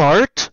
fart?